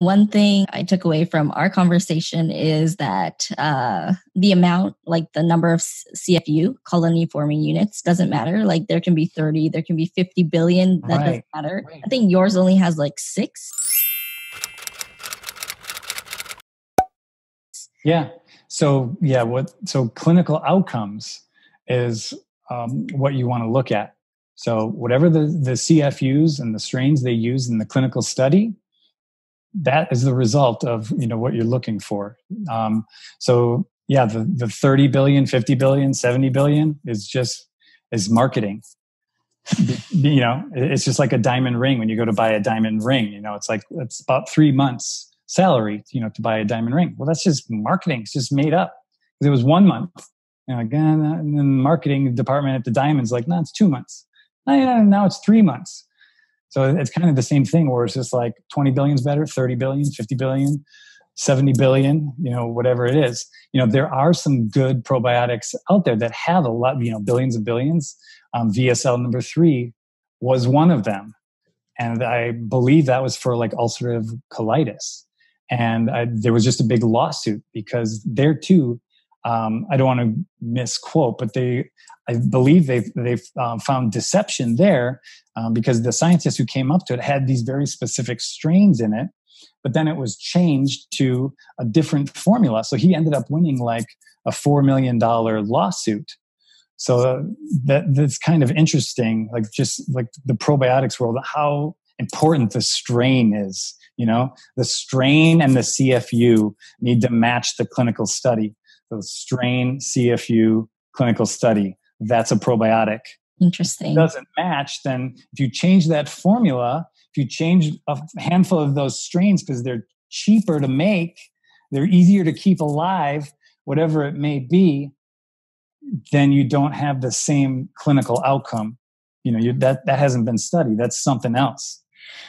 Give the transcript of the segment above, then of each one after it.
One thing I took away from our conversation is that uh, the amount, like the number of CFU, colony forming units, doesn't matter. Like there can be 30, there can be 50 billion. That right. doesn't matter. Right. I think yours only has like six. Yeah. So, yeah, what so clinical outcomes is um, what you want to look at. So, whatever the, the CFUs and the strains they use in the clinical study, that is the result of you know what you're looking for. Um, so yeah the, the 30 billion 50 billion 70 billion is just is marketing. You know it's just like a diamond ring when you go to buy a diamond ring you know it's like it's about three months salary you know to buy a diamond ring. Well that's just marketing it's just made up. It was one month know, again and then the marketing department at the diamonds like no it's two months. Now it's three months so it's kind of the same thing where it's just like 20 billion is better, 30 billion, 50 billion, 70 billion, you know, whatever it is. You know, there are some good probiotics out there that have a lot, you know, billions and billions. Um, VSL number three was one of them. And I believe that was for like ulcerative colitis. And I, there was just a big lawsuit because there too, um, I don't want to misquote, but they, I believe they've um, found deception there um, because the scientists who came up to it had these very specific strains in it, but then it was changed to a different formula. So he ended up winning like a four million dollar lawsuit. So uh, that that's kind of interesting, like just like the probiotics world, how important the strain is. You know, the strain and the CFU need to match the clinical study. The strain, CFU, clinical study. That's a probiotic. Interesting. doesn't match, then if you change that formula, if you change a handful of those strains because they're cheaper to make, they're easier to keep alive, whatever it may be, then you don't have the same clinical outcome. You know, you, that that hasn't been studied. That's something else.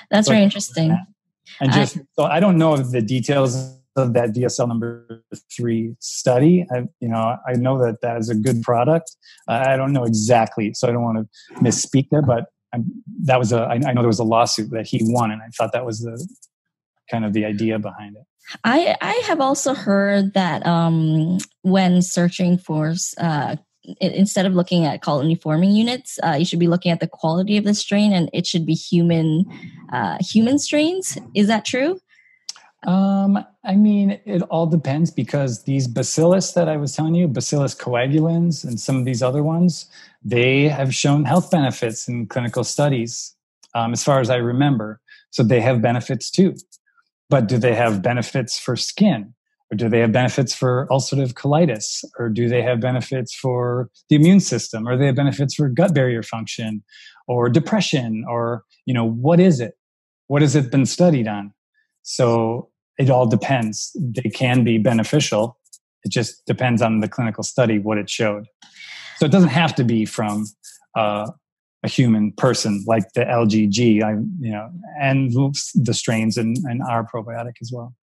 That's very interesting. And just I, so I don't know the details of that VSL number three study. I, you know, I know that that is a good product. I don't know exactly, so I don't want to misspeak there. But I'm, that was a. I, I know there was a lawsuit that he won, and I thought that was the kind of the idea behind it. I I have also heard that um, when searching for uh, instead of looking at colony forming units, uh, you should be looking at the quality of the strain, and it should be human uh, human strains. Is that true? Um, I mean, it all depends because these bacillus that I was telling you, bacillus coagulans, and some of these other ones, they have shown health benefits in clinical studies, um, as far as I remember. So they have benefits too. But do they have benefits for skin? Or do they have benefits for ulcerative colitis? Or do they have benefits for the immune system? Or they have benefits for gut barrier function or depression? Or, you know, what is it? What has it been studied on? So it all depends. They can be beneficial. It just depends on the clinical study what it showed. So it doesn't have to be from uh, a human person like the LGG, I, you know, and the strains and, and our probiotic as well.